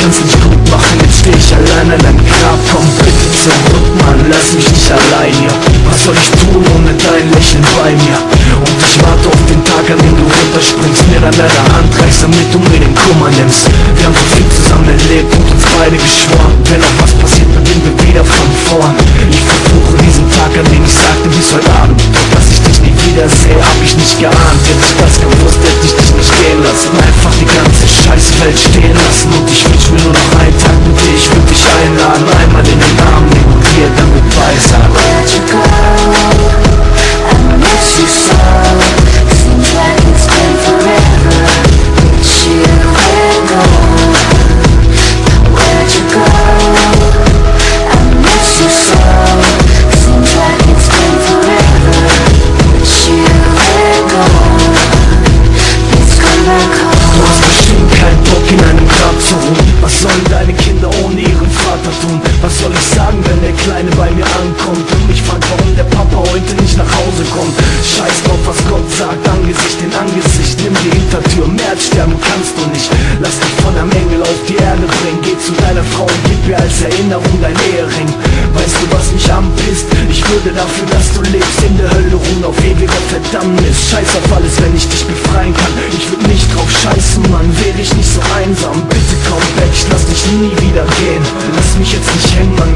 Nicht gut machen Jetzt steh ich allein an deinem Grab. Komm bitte zurück, Mann, lass mich nicht allein hier Was soll ich tun ohne dein Lächeln bei mir? Und ich warte auf den Tag, an dem du runterspringst Mir dann deine Hand reichst, damit du mir den Kummer nimmst. Wir haben so wenn der Kleine bei mir ankommt Und mich fragt, warum der Papa heute nicht nach Hause kommt. Scheiß drauf, was Gott sagt, Angesicht in Angesicht Nimm die Hintertür, mehr als sterben kannst du nicht. Lass dich von einem Engel auf die Erde bringen. Geh zu deiner Frau und gib ihr als Erinnerung dein Ehering. Weißt du, was mich anpisst? Ich würde dafür, dass du lebst In der Hölle ruhen auf ewige Verdammnis. Scheiß auf alles, wenn ich dich befreien kann. Ich würd nicht drauf scheißen, Mann, wäre ich nicht so einsam. Bitte komm weg, ich lass dich nie wieder gehen. Lass mich jetzt nicht hängen, Mann,